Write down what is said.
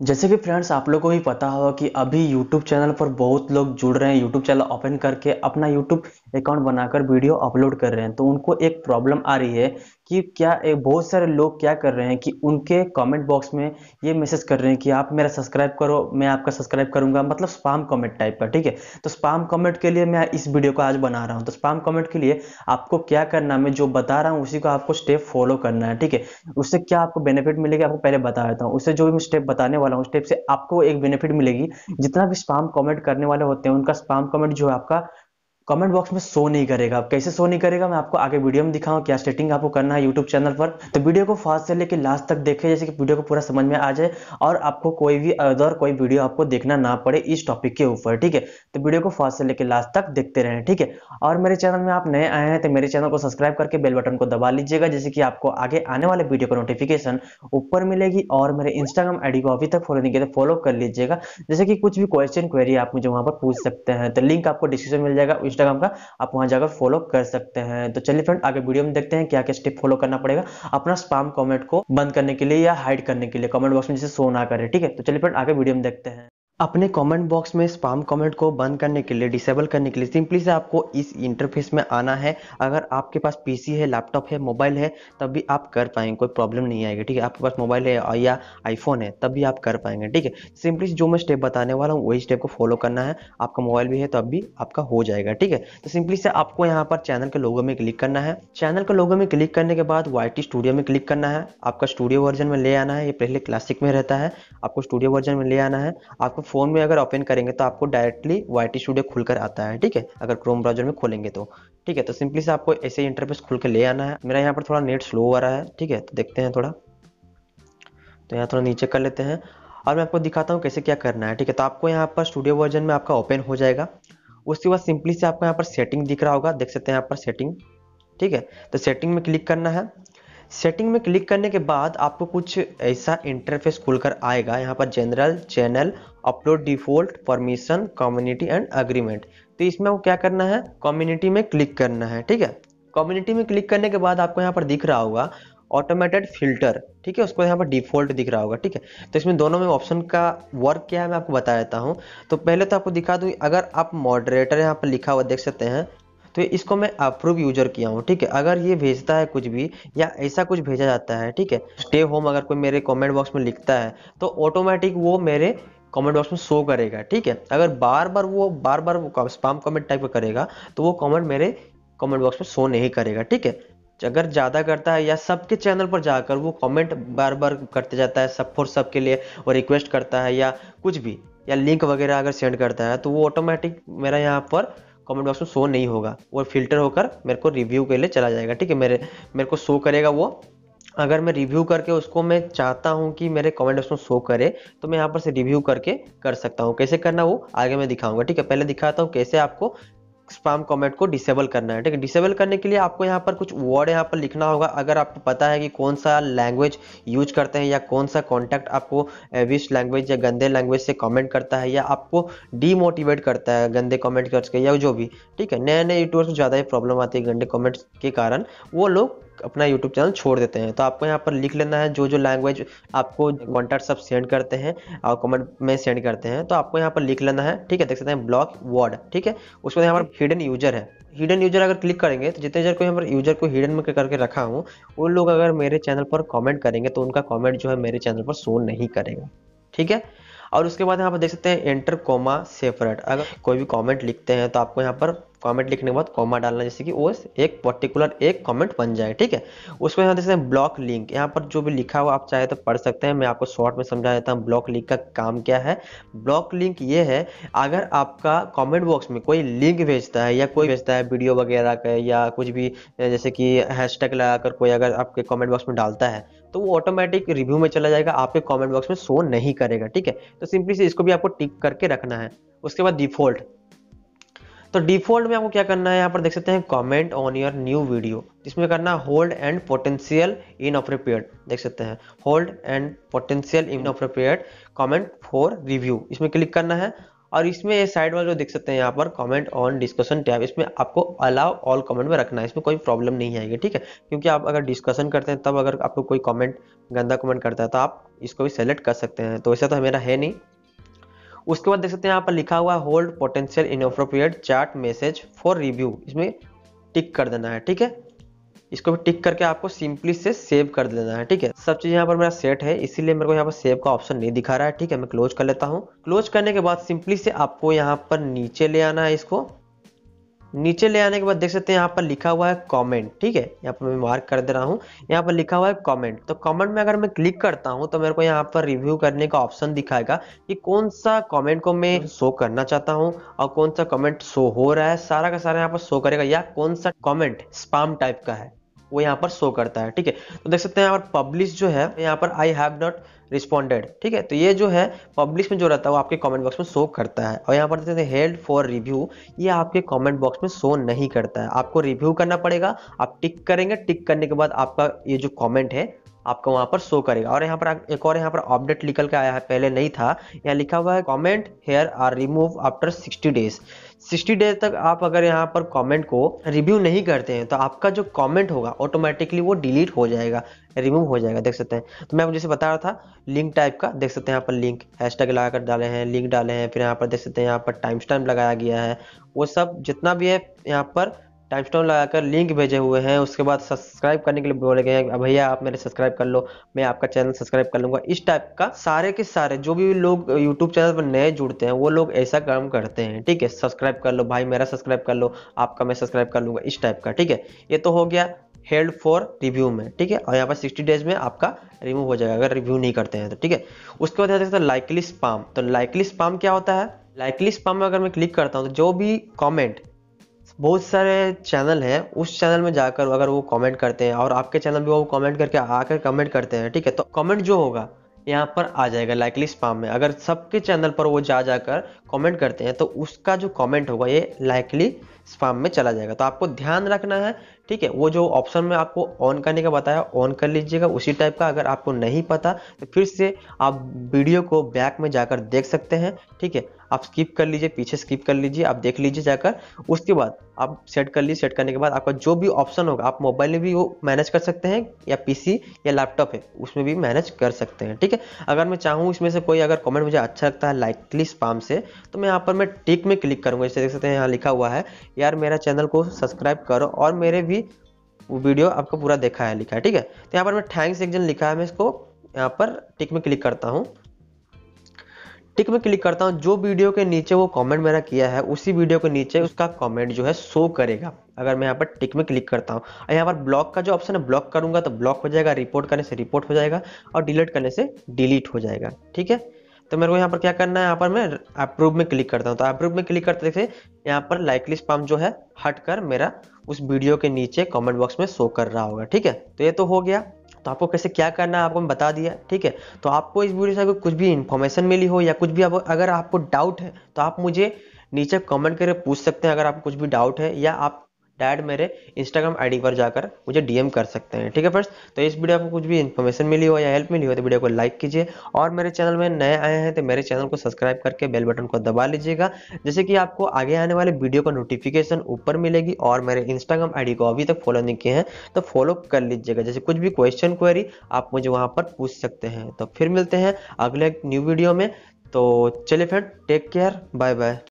जैसे कि फ्रेंड्स आप लोगों को भी पता होगा कि अभी YouTube चैनल पर बहुत लोग जुड़ रहे हैं। YouTube चैनल ओपन करके अपना YouTube अकाउंट बनाकर वीडियो अपलोड कर रहे हैं। तो उनको एक प्रॉब्लम आ रही है कि क्या एक बहुत सारे लोग क्या कर रहे हैं कि उनके कमेंट बॉक्स में ये मैसेज कर रहे हैं कि आप मेरा सब्सक्राइब करो, मैं आपका सब्सक्राइब करूँगा मतलब स्पाम कमेंट टाइप का, ठीक है? तो स्पाम कमेंट के लिए मैं इस वीडियो को आज बना रहा हूँ। तो स्पाम कमेंट के लिए आपको क्या करना मैं जो बता रहा हूँ, उसी को आपको स्टेप फॉलो करना है, ठीक है? उससे क्या आपको बेनिफिट मिलेगा, आपको पहले बता देता हूँ। उससे जो भी मैं स्टेप बताने वाला हूँ स्टेप से आपको एक बेनिफिट मिलेगी। जितना भी स्पाम कमेंट करने वाले होते हैं, उनका स्पाम कमेंट जो है आपका कमेंट बॉक्स में शो नहीं करेगा। कैसे शो नहीं करेगा? मैं आपको आगे वीडियो में दिखाऊँ क्या सेटिंग आपको करना है यूट्यूब चैनल पर। तो वीडियो को फास्ट से लेकर लास्ट तक देखें, जैसे कि वीडियो को पूरा समझ में आ जाए और आपको कोई भी अदर कोई वीडियो आपको देखना ना पड़े इस टॉपिक के ऊपर, ठीक है? तो वीडियो को फास्ट से लेकर लास्ट तक देखते रहें, ठीक है? और मेरे चैनल में आप नए आए हैं तो मेरे चैनल को सब्सक्राइब करके बेल बटन को दबा लीजिएगा जैसे कि आपको आगे आने वाले वीडियो का नोटिफिकेशन ऊपर मिलेगी और मेरे इंस्टाग्राम आईडी को अभी तक फॉलो नहीं किया तो फॉलो कर लीजिएगा। जैसे कि कुछ भी क्वेश्चन क्वेरी आप मुझे वहाँ पर पूछ सकते हैं तो लिंक आपको डिस्क्रिप्शन मिल जाएगा। इंस्टाग्राम का आप वहाँ जाकर फॉलो कर सकते हैं। तो चलिए फ्रेंड आगे वीडियो में देखते हैं क्या क्या स्टेप फॉलो करना पड़ेगा। अपना स्पाम कॉमेंट को बंद करने के लिए या हाइड करने के लिए कॉमेंट बॉक्स में जैसे शो ना करे, ठीक है? तो चलिए फ्रेंड आगे वीडियो में देखते हैं। अपने कमेंट बॉक्स में स्पाम कमेंट को बंद करने के लिए डिसेबल करने के लिए सिंपली से आपको इस इंटरफेस में आना है। अगर आपके पास पीसी है लैपटॉप है मोबाइल है, तब भी आप कर पाएँगे, कोई प्रॉब्लम नहीं आएगी, ठीक है? आपके पास मोबाइल है या आईफोन है, तब भी आप कर पाएँगे, ठीक है? सिंपली जो मैं स्टेप बताने वाला हूँ, वही स्टेप को फॉलो करना है। आपका मोबाइल भी है, तब भी आपका हो जाएगा, ठीक है? तो सिंपली से आपको यहाँ पर चैनल के लोगों में क्लिक करना है। चैनल के लोगों में क्लिक करने के बाद YT स्टूडियो में क्लिक करना है। आपका स्टूडियो वर्जन में ले आना है, ये पहले क्लासिक में रहता है। आपको स्टूडियो वर्जन में ले आना है। आपको फ़ोन में अगर ओपन करेंगे तो आपको डायरेक्टली वाई टी स्टूडियो खुलकर आता है, ठीक है? अगर क्रोम ब्राउज़र में खोलेंगे तो ठीक है? तो सिंपली से आपको ऐसे इंटरफेस खुल के ले आना है। मेरा यहाँ पर थोड़ा नेट स्लो आ रहा है, ठीक है? तो देखते हैं थोड़ा। तो यहाँ थोड़ा नीचे कर लेते हैं। और मैं आपको दिखाता हूँ कैसे क्या करना है, ठीक है? तो आपको यहाँ पर स्टूडियो वर्जन में आपका ओपन हो जाएगा। उसके बाद सिंपली से आपको यहाँ पर सेटिंग दिख रहा होगा, देख सकते हैं यहाँ पर सेटिंग ठीक है? तो सेटिंग में क्लिक करना है। सेटिंग में क्लिक करने के बाद आपको कुछ ऐसा इंटरफेस खुलकर आएगा। यहाँ पर general channel upload default permission community and agreement तो इसमें वो क्या करना है? कम्युनिटी में क्लिक करना है, ठीक है? कम्युनिटी में क्लिक करने के बाद आपको यहाँ पर दिख रहा होगा ऑटोमेटेड फ़िल्टर ठीक है? उसको यहाँ पर डिफ़ॉल्ट दिख रहा होगा, ठीक है? तो इसमें दोनों में ऑप्शन का वर्क क्या है मैं आपको बता देता हूँ। तो पहले तो आपको दिखा दूँ, अगर आप मॉडरेटर यहाँ पर लिखा हुआ देख सकते हैं तो इसको मैं अप्रूव यूज़र किया हूँ, ठीक है? अगर ये भेजता है कुछ भी या ऐसा कुछ भेजा जाता है, ठीक है? स्टे होम अगर कोई मेरे कमेंट बॉक्स में लिखता है तो ऑटोमेटिक वो मेरे कमेंट बॉक्स में शो करेगा, ठीक है? अगर बार बार वो, बार बार स्पाम कमेंट टाइप का करेगा तो वो कमेंट मेरे कमेंट बॉक्स में शो नहीं करेगा, ठीक है? अगर ज़्यादा करता है या सबके चैनल पर जाकर वो कमेंट बार बार करते जाता है, सब फॉर सब के लिए और रिक्वेस्ट करता है या कुछ भी, या लिंक वगैरह अगर सेंड करता है तो वो ऑटोमेटिक मेरा यहाँ पर कमेंट बॉक्स में शो नहीं होगा। वो फ़िल्टर होकर मेरे को रिव्यू के लिए चला जाएगा, ठीक है? मेरे मेरे को शो करेगा वो। अगर मैं रिव्यू करके उसको मैं चाहता हूँ कि मेरे कमेंट बॉक्स में शो करे तो मैं यहाँ पर से रिव्यू करके कर सकता हूँ। कैसे करना वो? आगे मैं दिखाऊँगा, ठीक है? पहले दिखाता हूँ कैसे आपको स्पैम कमेंट को डिसेबल करना है, ठीक है? डिसेबल करने के लिए आपको यहाँ पर कुछ वर्ड यहाँ पर लिखना होगा। अगर आपको पता है कि कौन सा लैंग्वेज यूज़ करते हैं या कौन सा कॉन्टैक्ट आपको विश लैंग्वेज या गंदे लैंग्वेज से कमेंट करता है या आपको डीमोटिवेट करता है, गंदे कमेंट करके या जो भी, ठीक है? नए नए यूट्यूबर्स में ज़्यादा ही प्रॉब्लम आती है गंदे कॉमेंट्स के कारण। वो लोग अपना यूट्यूब चैनल छोड़ देते हैं। तो आपको यहाँ पर लिख लेना है जो जो लैंग्वेज आपको कॉन्टैक्ट सब सेंड करते हैं और कमेंट में सेंड करते हैं तो आपको यहाँ पर लिख लेना है। ठीक है देख सकते हैं ब्लॉक वर्ड ठीक है? उसमें यहाँ पर हिडन यूज़र है। हिडन यूज़र अगर क्लिक करेंगे तो जितने जर को यहाँ पर यूज़र को हिडन में करके रखा हूँ वो लोग अगर मेरे चैनल पर कॉमेंट करेंगे तो उनका कॉमेंट जो है मेरे चैनल पर शो नहीं करेगा। ठीक है? और उसके बाद यहाँ पर देख सकते हैं एंटर कोमा सेपरेट अगर कोई भी कमेंट लिखते हैं तो आपको यहाँ पर कमेंट लिखने के बाद कॉमा डालना, जैसे कि वो एक पर्टिकुलर एक कमेंट बन जाए, ठीक है? उसको यहाँ हैं ब्लॉक लिंक यहाँ पर जो भी लिखा हुआ आप चाहे तो पढ़ सकते हैं, मैं आपको शॉर्ट में समझा देता हूँ ब्लॉक लिंक का काम क्या है? ब्लॉक लिंक ये है, अगर आपका कॉमेंट बॉक्स में कोई लिंक भेजता है या कोई भेजता है वीडियो वगैरह का या कुछ भी, जैसे कि हैशटैग लगाकर कोई अगर आपके कमेंट बॉक्स में डालता है तो वो ऑटोमेटिक रिव्यू में चला जाएगा, आपके कमेंट बॉक्स में शो नहीं करेगा, ठीक है? तो सिंपली से इसको भी आपको टिक करके रखना है। उसके बाद डिफ़ॉल्ट तो डिफ़ॉल्ट में आपको क्या करना है, यहाँ पर देख सकते हैं comment on your new video इसमें करना hold and potential inappropriate देख सकते हैं hold and potential inappropriate comment for review इसमें क्लिक करना है और इसमें ये साइड वाला जो देख सकते हैं यहाँ पर कमेंट ऑन डिस्कशन टैब इसमें आपको अलाउ ऑल कमेंट में रखना है। इसमें कोई प्रॉब्लम नहीं आएगी, ठीक है? क्योंकि आप अगर डिस्कशन करते हैं, तब अगर आपको कोई कमेंट गंदा कमेंट करता है तो आप इसको भी सेलेक्ट कर सकते हैं। तो ऐसा तो मेरा है नहीं। उसके बाद देख सकते हैं यहाँ पर लिखा हुआ hold potential inappropriate chat message for review इसमें टिक कर देना है, ठीक है? इसको भी टिक करके आपको सिंपली से सेव कर देना है, ठीक है? सब चीज़ यहाँ पर मेरा सेट है, इसीलिए मेरे को यहाँ पर सेव का ऑप्शन नहीं दिखा रहा है, ठीक है? मैं क्लोज कर लेता हूँ। क्लोज करने के बाद सिंपली से आपको यहाँ पर नीचे ले आना है इसको। नीचे ले आने के बाद देख सकते हैं यहाँ पर लिखा हुआ है कमेंट ठीक है? यहाँ पर मैं मार्क कर दे रहा हूँ। यहाँ पर लिखा हुआ है कमेंट तो कमेंट में अगर मैं क्लिक करता हूँ तो मेरे को यहाँ पर रिव्यू करने का ऑप्शन दिखाएगा कि कौन सा कमेंट को मैं शो करना चाहता हूँ और कौन सा कमेंट शो हो रहा है। सारा का सारा यहाँ पर शो करेगा या कौन सा कॉमेंट स्पाम टाइप का है। वो यहाँ पर शो करता है, ठीक है? तो देख सकते हैं यहाँ पर पब्लिश जो है, यहाँ पर आई हैव नॉट रिस्पॉन्डेड ठीक है? तो ये जो है पब्लिश में जो रहता है, वो आपके कमेंट बॉक्स में शो करता है। और यहाँ पर देखते हैं हेल्ड फॉर रिव्यू ये आपके कमेंट बॉक्स में शो नहीं करता है। आपको रिव्यू करना पड़ेगा, आप टिक करेंगे टिक करने के बाद आपका ये जो कमेंट है आपको वहाँ पर शो करेगा। और यहाँ पर एक और यहाँ पर अपडेट निकल के आया है, पहले नहीं था। यहाँ लिखा हुआ है comment here are remove after 60 days 60 days तक आप अगर यहाँ पर कमेंट को रिव्यू नहीं करते हैं तो आपका जो कमेंट होगा ऑटोमेटिकली वो डिलीट हो जाएगा रिमूव हो जाएगा, देख सकते हैं। तो मैं आपको जैसे बता रहा था लिंक टाइप का, देख सकते हैं यहाँ पर लिंक हैशटैग लगा कर डाले हैं लिंक डाले हैं, फिर यहाँ पर देख सकते हैं यहाँ पर टाइम स्टैम्प लगाया गया है। वो सब जितना भी है यहाँ पर टाइम स्टोन लगाकर लिंक भेजे हुए हैं, उसके बाद सब्सक्राइब करने के लिए बोले गए हैं भैया आप मेरे सब्सक्राइब कर लो, मैं आपका चैनल सब्सक्राइब कर लूँगा। इस टाइप का सारे के सारे, जो भी लोग यूट्यूब चैनल पर नए जुड़ते हैं, वो लोग ऐसा काम करते हैं, ठीक है? सब्सक्राइब कर लो, भाई मेरा सब्सक्राइब कर लो, आपका मैं सब्सक्राइब कर लूँगा। इस टाइप का, ठीक है? ये तो हो गया हेल्ड फॉर रिव्यू में, ठीक है? और यहाँ पर 60 डेज़ में आपका रिमूव हो जाएगा, अगर रिव्यू नहीं करते हैं तो ठीक है? उसके बाद देखते हैं लाइकली स्पाम तो लाइकली स्पाम क्या होता है? लाइकली स्पाम में अगर मैं क्लिक करता हूँ तो जो भी कमेंट बहुत सारे चैनल हैं, उस चैनल में जाकर अगर वो कमेंट करते हैं और आपके चैनल में वो कमेंट करके आकर कमेंट करते हैं, ठीक है? तो कमेंट जो होगा, यहाँ पर आ जाएगा लाइकली स्पाम में। अगर सबके चैनल पर वो जा जाकर कमेंट करते हैं तो उसका जो कमेंट होगा, ये लाइकली स्पाम में चला जाएगा। तो आपको ध्यान रखना है ठीक है, वो जो ऑप्शन में आपको ऑन करने का बताया ऑन कर लीजिएगा, उसी टाइप का अगर आपको नहीं पता तो फिर से आप वीडियो को बैक में जाकर देख सकते हैं, ठीक है। आप स्किप कर लीजिए, पीछे स्किप कर लीजिए, आप देख लीजिए जाकर, उसके बाद आप सेट कर लीजिए सेट करने के बाद आपका जो भी ऑप्शन होगा, आप मोबाइल में भी वो मैनेज कर सकते हैं, या पीसी या लैपटॉप है, उसमें भी मैनेज कर सकते हैं, ठीक है। अगर मैं चाहूँ इसमें से कोई अगर कमेंट मुझे अच्छा लगता है लाइकली स्पाम से तो मैं यहाँ पर मैं टिक में क्लिक करूँगा, जैसे देख सकते हैं यहाँ लिखा हुआ है, यार मेरा चैनल को सब्सक्राइब करो, और मेरे भी वो वीडियो आपको पूरा देखा है, लिखा है, ठीक है? तो यहाँ पर मैं थैंक्स एक जन लिखा है, मैं इसको यहाँ पर टिक में क्लिक करता हूँ। टिक में क्लिक करता हूँ, जो वीडियो के नीचे वो कमेंट मेरा किया है, उसी वीडियो के नीचे उसका कमेंट जो है शो करेगा, अगर मैं यहाँ पर टिक में क्लिक करता हूँ। और यहाँ पर ब्लॉक का जो ऑप्शन है ब्लॉक करूँगा तो ब्लॉक हो जाएगा रिपोर्ट करने से रिपोर्ट हो जाएगा और डिलीट करने से डिलीट हो जाएगा, ठीक है? तो मेरे को यहाँ पर क्या करना है, यहाँ पर मैं अप्रूव में क्लिक करता हूँ। तो अप्रूव में क्लिक करते देखिए यहाँ पर लाइकली स्पाम जो है, हट कर मेरा उस वीडियो के नीचे कमेंट बॉक्स में शो कर रहा होगा, ठीक है? तो ये तो हो गया। तो आपको कैसे क्या करना है, आपको मैं बता दिया, ठीक है? तो आपको इस वीडियो से अगर कुछ भी इन्फॉर्मेशन मिली हो या कुछ भी अगर आपको डाउट है तो आप मुझे नीचे कमेंट करके पूछ सकते हैं, अगर आपको कुछ भी डाउट है या आप डायरेक्ट मेरे इंस्टाग्राम आईडी पर जाकर मुझे डीएम कर सकते हैं, ठीक है फ्रेंड्स तो इस वीडियो को कुछ भी इन्फॉर्मेशन मिली हो या हेल्प मिली हो तो वीडियो को लाइक कीजिए। और मेरे चैनल में नए आए हैं तो मेरे चैनल को सब्सक्राइब करके बेल बटन को दबा लीजिएगा जैसे कि आपको आगे आने वाले वीडियो का नोटिफिकेशन ऊपर मिलेगी और मेरे इंस्टाग्राम आईडी को अभी तक फॉलो नहीं किए हैं तो फॉलो कर लीजिएगा। जैसे कुछ भी क्वेश्चन क्वेरी आप मुझे वहाँ पर पूछ सकते हैं। तो फिर मिलते हैं अगले न्यू वीडियो में। तो चलिए friend take care bye bye